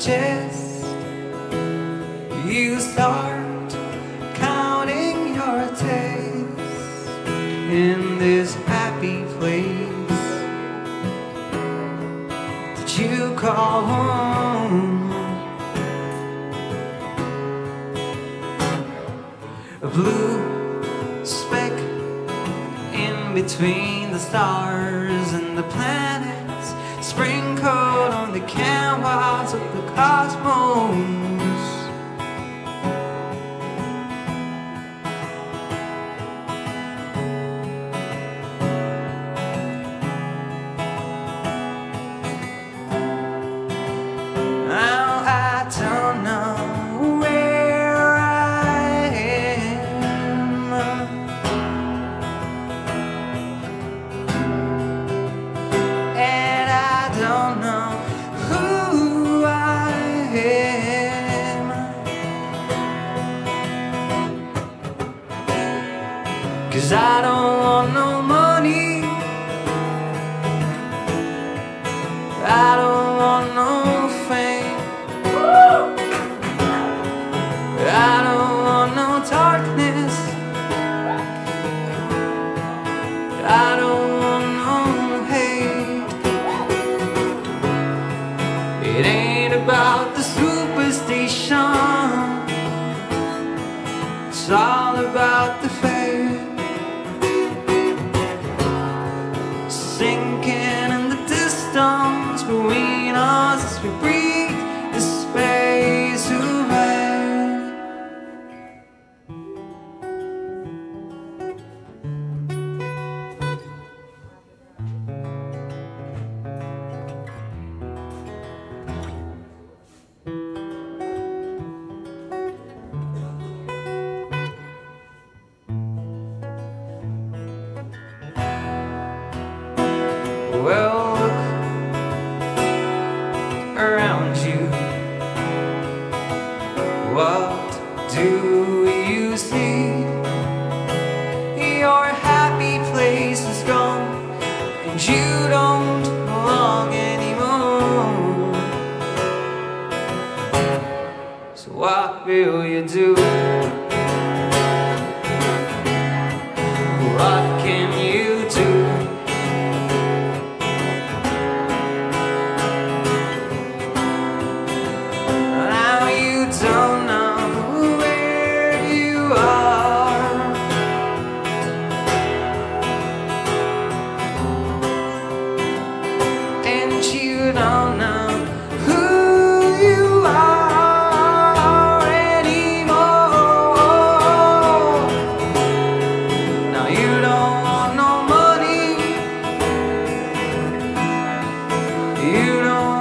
chest, you start counting your days in this happy place. That you call home. A blue speck in between the stars and the planets, sprinkled on the canvas Cause I don't want no money. I don't What do you see? Your happy place is gone, and you don't belong anymore. So, what will you do? You don't